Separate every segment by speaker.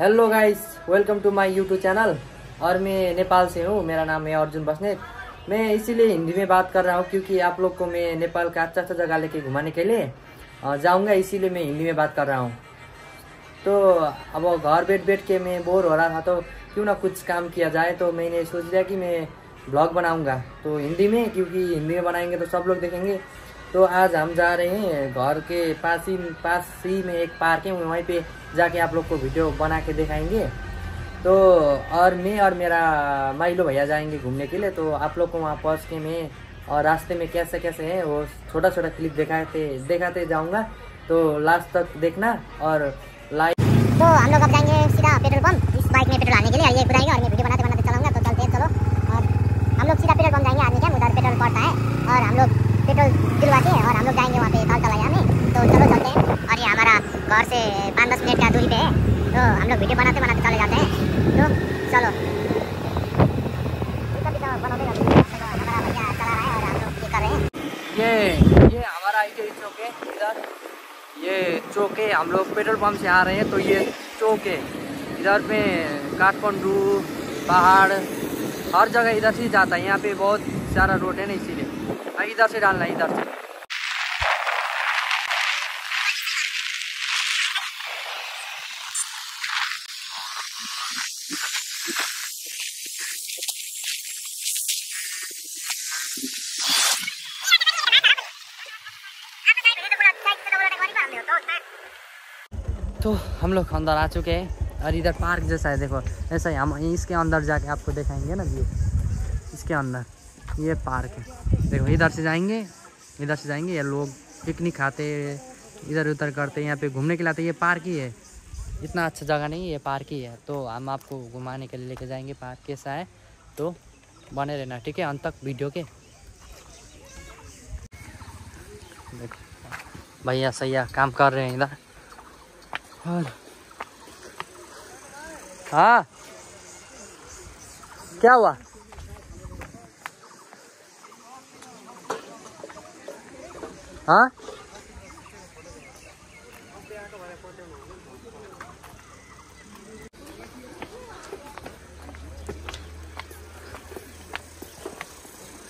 Speaker 1: Hello guys welcome to my YouTube channel और मैं नेपाल से हूँ। मेरा नाम है अर्जुन बस्नेत। मैं इसीलिए हिंदी में बात कर रहा हूँ क्योंकि आप लोग को मैं नेपाल का अच्छा अच्छा जगह लेके घुमाने के लिए जाऊँगा। इसीलिए मैं हिंदी में बात कर रहा हूँ। तो अब घर बैठ बैठ के मैं बोर हो रहा था तो क्यों ना कुछ काम किया जाए? तो मैंने सोच लिया कि मैं ब्लॉग बनाऊँगा। तो हिंदी में, क्योंकि हिंदी में बनाएँगे तो सब लोग देखेंगे। तो आज हम जा रहे हैं घर के पास ही पास ही में एक पार्क है वहीं पे जाके आप लोग को वीडियो बना के दिखाएँगे। तो और मैं और मेरा माइलो भैया जाएँगे घूमने के लिए तो आप लोग को वहाँ पहुँच के मैं और रास्ते में कैसे कैसे है, वो छोटा छोटा क्लिप दिखाते दिखाते जाऊँगा। तो लास्ट तक देखना और लाइक
Speaker 2: तो हम लोग अब जाएँगे सीधा पेट्रोल पंप इस बाइक में पेट्रोल आने के लिए ये बुलाएँगे और मैं वीडियो बनाते बनाते चलाऊँगा तो चलते हैं चलो। और हम लोग सीधा पेट्रोल पंप जाएँगे, आदमी क्या? उधर पेट्रोल पड़ता है। और हम लोग पेट्रोल दिलवा के और हम लोग जाएँगे वहाँ पे ताल तलाया में। तो चलो चलते हैं। और ये हमारा घर से पाँच दस मिनट का दूरी पे है। तो हम लोग वीडियो बनाते बनाते चले जाते हैं। तो चलो। हैं। है ये हैं।
Speaker 1: ये ये हमारा आई चौक है इधर। ये चौक है हम लोग पेट्रोल पंप से आ रहे हैं तो ये चौक। है इधर पे काठमांडू, पहाड़, हर जगह इधर से जाता है। यहाँ पे बहुत सारा रोड है ना, इसीलिए। इधर से डालना इधर से तो हम लोग अंदर आ चुके हैं और इधर पार्क जैसा है, देखो, ऐसा ही हम इसके अंदर जाके आपको दिखाएँगे ना व्यू इसके अंदर। ये पार्क है। देखो, इधर से जाएँगे, इधर से जाएँगे। ये लोग पिकनिक खाते, इधर उधर करते, यहाँ पे घूमने के लिए आते। ये पार्क ही है। इतना अच्छा जगह नहीं है, ये पार्क ही है। तो हम आपको घुमाने के लिए लेके जाएँगे पार्क। कैसा है? तो बने रहना, ठीक है? अंत तक वीडियो के। देखो, भैया सैया काम कर रहे हैं इधर। हाँ। क्या हुआ? हाँ?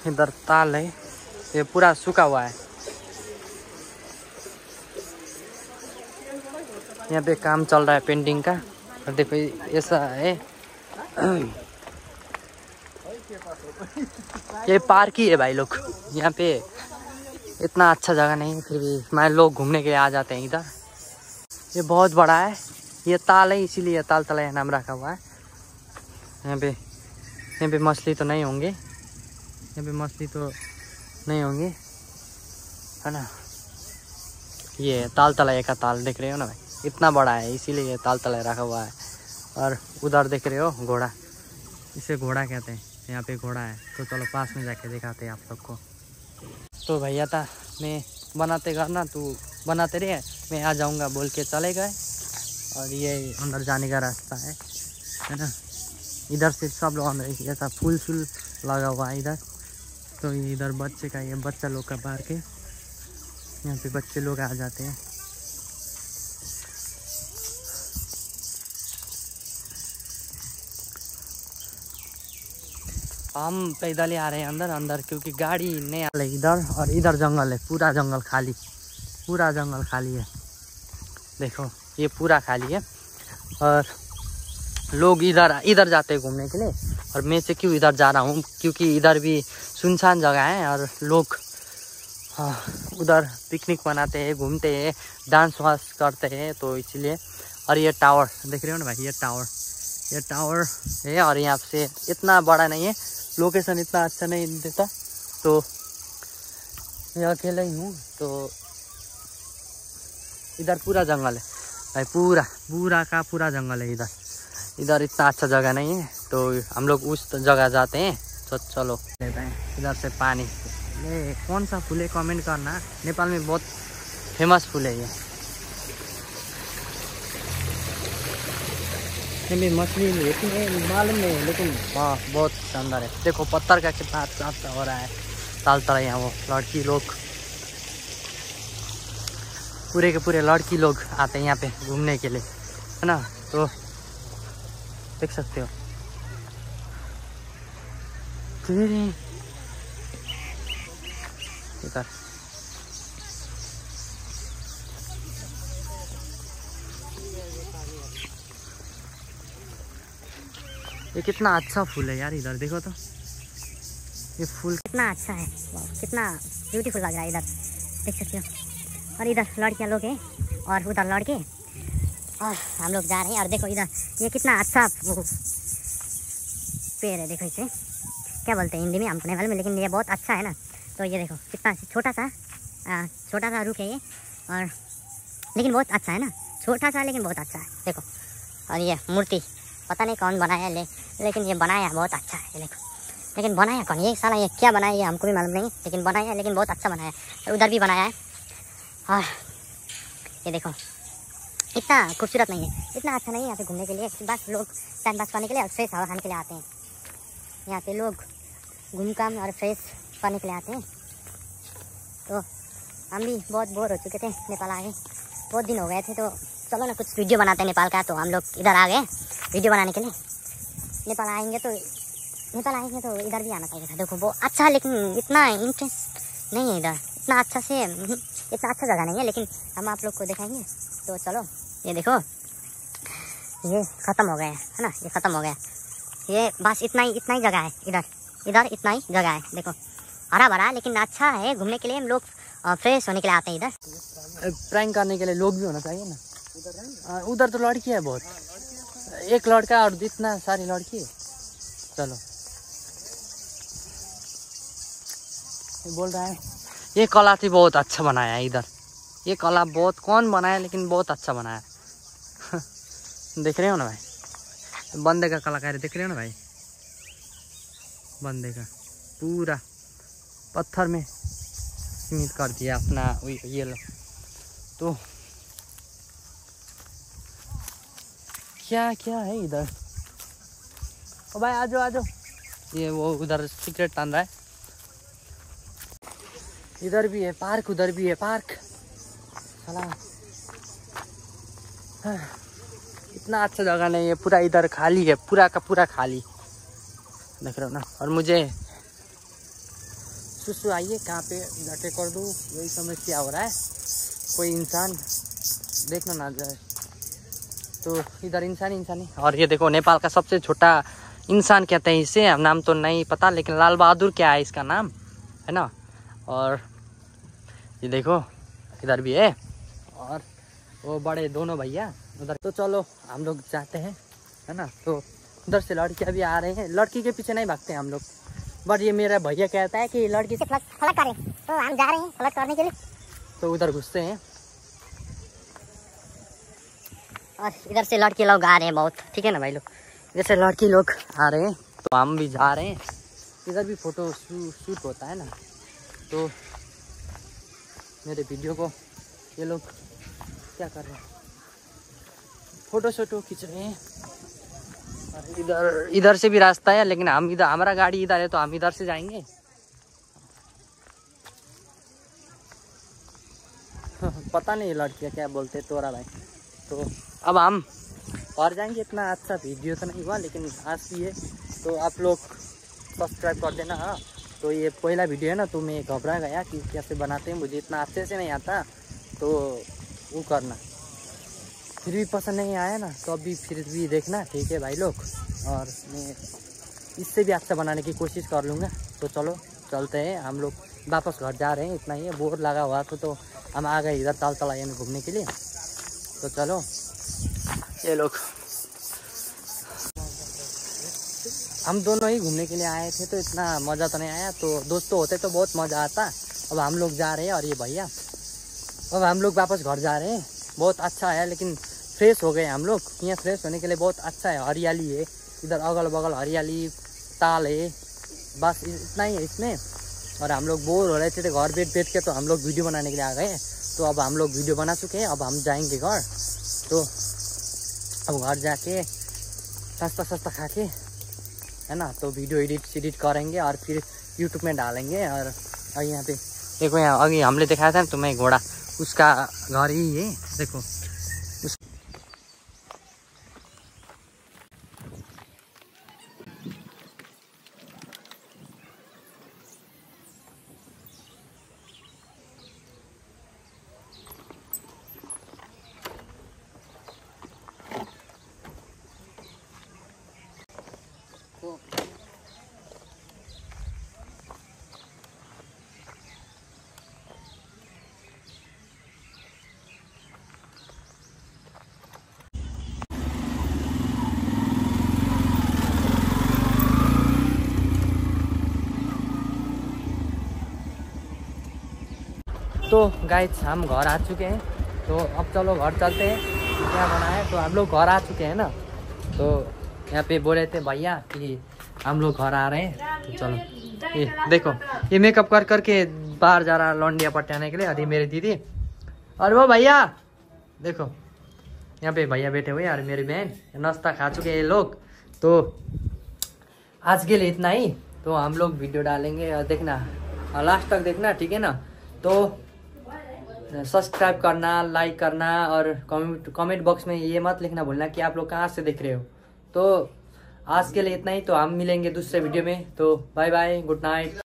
Speaker 1: इधर ताल है। ये पूरा सूखा हुआ है। यहाँ पे काम चल रहा है पेंटिंग का। और देखो ऐसा है। ये पार्क ही है भाई लोग। यहाँ पे इतना अच्छा जगह नहीं है, फिर भी मैं लोग घूमने के लिए आ जाते हैं इधर। ये बहुत बड़ा है, ये ताल है, इसीलिए ये ताल तला नाम रखा हुआ है। यहाँ पे यहाँ पे मछली तो नहीं होंगे। यहाँ पे मछली तो नहीं होंगे, है ना? ये ताल तलाया का ताल देख रहे हो ना भाई? इतना बड़ा है, इसीलिए ये ताल तलाया रखा हुआ है। और उधर देख रहे हो, घोड़ा। इसे घोड़ा कहते हैं। यहाँ पे घोड़ा है तो चलो पास में जाके दिखाते हैं आप लोग को। तो भैया था, मैं बनाते घर ना, तू बनाते रहे, मैं आ जाऊँगा, बोल के चले गए। और ये अंदर जाने का रास्ता है है ना? इधर से सब लोग अंदर ऐसा फूल फूल लगा हुआ है इधर। तो ये इधर बच्चे का, ये बच्चा लोग का पार्क है यहाँ पे बच्चे लोग आ जाते हैं। हम पैदल ही आ रहे हैं अंदर अंदर क्योंकि गाड़ी नहीं आ रही इधर और इधर जंगल है पूरा जंगल खाली पूरा जंगल खाली है। देखो ये पूरा खाली है और लोग इधर इधर जाते हैं घूमने के लिए और मैं से क्यों इधर जा रहा हूँ? क्योंकि इधर भी सुनसान जगह है और लोग हाँ, उधर पिकनिक मनाते हैं घूमते हैं डांस वांस करते हैं तो इसलिए। और ये टावर देख रहे हो ना भाई ये टावर ये टावर है और यहाँ से इतना बड़ा नहीं है। लोकेशन इतना अच्छा नहीं देता। तो मैं अकेला ही हूँ तो इधर पूरा जंगल है। भाई, पूरा पूरा का पूरा जंगल है इधर। इधर इतना अच्छा जगह नहीं है तो हम लोग उस जगह जाते हैं। तो चलो, लेते इधर से पानी। ये कौन सा फूल है? कमेंट करना। नेपाल में बहुत फ़ेमस फूल है ये। ये में मछली लेकिन है मालूम नहीं लेकिन वाह, बहुत शानदार है। देखो, पत्थर का कितना अच्छा अच्छा हो रहा है। ताल तरह यहाँ वो लड़की लोग। पूरे के पूरे लड़की लोग आते हैं यहाँ पे घूमने के लिए, है ना? तो देख सकते हो इधर ये कितना अच्छा फूल है यार इधर देखो तो। ये फूल
Speaker 2: कितना अच्छा है। कितना ब्यूटीफुल लग रहा है इधर। देख सकते हो। और इधर लड़कियाँ लोग हैं और उधर लड़के। और हम लोग जा रहे हैं और देखो इधर ये कितना अच्छा पेड़ है देखो इसे। क्या बोलते हैं हिंदी में? हमको नहीं मालूम है, लेकिन ये बहुत अच्छा है ना। तो ये देखो कितना छोटा सा छोटा सा रुख है ये। और लेकिन बहुत अच्छा है ना। छोटा सा लेकिन बहुत अच्छा है। देखो और ये मूर्ति। पता नहीं कौन बनाया ले, लेकिन ये बनाया बहुत अच्छा है देखो। लेकिन बनाया कौन? ये साला ये क्या बनाया, ये हमको भी मालूम नहीं, लेकिन बनाया, लेकिन बहुत अच्छा बनाया। उधर भी बनाया है। और ये देखो। इतना खूबसूरत नहीं है, इतना अच्छा नहीं है यहाँ पे घूमने के लिए। बस लोग टाइम पास करने के लिए और फ्रेश हवा खाने के लिए आते हैं। यहाँ पे लोग घूम काम और फ्रेश करने के लिए आते हैं। तो हम भी बहुत बोर हो चुके थे, नेपाल आ गए। बहुत दिन हो गए थे तो चलो ना कुछ वीडियो बनाते हैं नेपाल का तो हम लोग इधर आ गए। वीडियो बनाने के लिए। नेपाल आएँगे तो नेपाल आएँगे तो इधर भी आना चाहिए था। देखो, वो अच्छा लेकिन इतना इंटरेस्ट नहीं है इधर। इतना अच्छा से, इतना अच्छा जगह नहीं है, लेकिन हम आप लोग को दिखाएँगे। तो चलो, ये देखो, ये ख़त्म हो गया, है ना? ये ख़त्म हो गया। ये बस इतना ही इतना ही जगह है इधर। इधर इतना ही जगह है, देखो। हरा भरा लेकिन अच्छा है घूमने के लिए। हम लोग फ्रेश होने के लिए आते हैं इधर।
Speaker 1: प्रैंक करने के लिए लोग भी होना चाहिए ना। उधर तो लड़की है बहुत। एक लड़का और जितना सारी लड़की। चलो। ये बोल रहा है, ये कला थी बहुत अच्छा बनाया इधर। ये कला बहुत, कौन बनाया लेकिन बहुत अच्छा बनाया। देख रहे हो ना भाई? बंदे का कलाकारी देख रहे हो ना भाई? बंदे का। पूरा पत्थर में सीमित कर दिया अपना, ये लो। तो क्या क्या है इधर? ओ भाई आ जाओ आ जाओ। ये वो उधर सिगरेट तान रहा है। इधर भी है पार्क उधर भी है पार्क। साला। हाँ, इतना अच्छा जगह नहीं है पूरा इधर खाली है पूरा का पूरा खाली। देख रहे हो ना? और मुझे सुसु आइए कहाँ पे जाके कर दूँ? यही समस्या हो रहा है। कोई इंसान देखना ना जाए। तो इधर इंसान इंसान ही। और ये देखो, नेपाल का सबसे छोटा इंसान कहते हैं इसे? नाम तो नहीं पता, लेकिन लाल बहादुर क्या है इसका नाम? है ना? और ये देखो, इधर भी है। और वो बड़े दोनों भैया, उधर। तो चलो, हम लोग जाते हैं, है ना? तो उधर से लड़कियाँ भी आ रहे हैं। लड़की के पीछे नहीं भागते हम लोग। बट ये मेरा भैया कहता है कि लड़की
Speaker 2: इसे फ्लड फ्लड करें। तो हम जा रहे हैं फ्लड करने के लिए।
Speaker 1: तो उधर घुसते हैं।
Speaker 2: और इधर से लड़के लोग आ रहे हैं बहुत
Speaker 1: ठीक है ना भाई लोग? जैसे लड़की लोग आ रहे हैं। तो हम भी जा रहे हैं। इधर भी फ़ोटो शू, शूट होता है ना? तो मेरे वीडियो को ये लोग क्या कर रहे हैं? फ़ोटो शोटो खींच रहे हैं। इधर इधर से भी रास्ता है लेकिन हम इधर हमारा गाड़ी इधर है तो हम इधर से जाएँगे। पता नहीं लड़कियाँ क्या बोलते तोरा भाई। तो अब हम और जाएँगे इतना अच्छा वीडियो तो नहीं हुआ लेकिन आज भी है तो आप लोग सब्सक्राइब कर देना। हाँ तो ये पहला वीडियो है ना तो मैं घबरा गया कि कैसे बनाते हैं मुझे इतना अच्छे से नहीं आता तो वो करना। फिर भी पसंद नहीं आया ना तो अभी फिर भी देखना ठीक है भाई लोग? और मैं इससे भी अच्छा बनाने की कोशिश कर लूँगा। तो चलो चलते हैं हम लोग वापस घर जा रहे हैं इतना ही है बोर लगा हुआ तो, तो हम आ गए इधर ताल तलाया में घूमने के लिए। तो चलो ये लोग। हम दोनों ही घूमने के लिए आए थे तो इतना मज़ा तो नहीं आया। तो दोस्तों होते तो बहुत मज़ा आता। अब हम लोग जा रहे हैं और ये भैया। अब हम लोग वापस घर जा रहे हैं। बहुत अच्छा है, लेकिन फ्रेश हो गए हम लोग। यहाँ फ्रेश होने के लिए बहुत अच्छा है, हरियाली है। इधर अगल बगल हरियाली, ताल है। बस इतना ही है इसमें। और हम लोग बोर हो रहे थे तो घर बैठ बैठ के तो हम लोग वीडियो बनाने के लिए आ गए तो अब हम लोग वीडियो बना चुके हैं, अब हम जाएँगे घर। तो अब घर जाके सस्ता सस्ता खा के है ना तो वीडियो एडिट एडिट करेंगे और फिर यूट्यूब में डालेंगे और अभी यहाँ पे, देखो यहाँ, अभी हमने दिखाया था तुम्हें घोड़ा, उसका घर ही है, देखो। उस को तो गाइस हम घर आ चुके हैं। तो अब चलो घर चलते हैं। क्या बनाए तो हम लोग घर आ चुके हैं ना। तो यहाँ पे बोल रहे थे भैया कि हम लोग घर आ रहे हैं। तो चलो। ये देखो ये मेकअप कर करके बाहर जा रहा लौंडिया पट्टाने के लिए अरे मेरी दीदी। और वो भैया देखो यहाँ पे भैया बैठे हुए और मेरी बहन नाश्ता खा चुके हैं ये लोग। तो आज के लिए इतना ही। तो हम लोग वीडियो डालेंगे और देखना और लास्ट तक देखना ठीक है ना? तो सब्सक्राइब करना लाइक करना और कमेंट कमेंट बॉक्स में ये मत लिखना भूलना कि आप लोग कहाँ से देख रहे हो। तो आज के लिए इतना ही। तो हम मिलेंगे दूसरे वीडियो में। तो बाय बाय गुड नाइट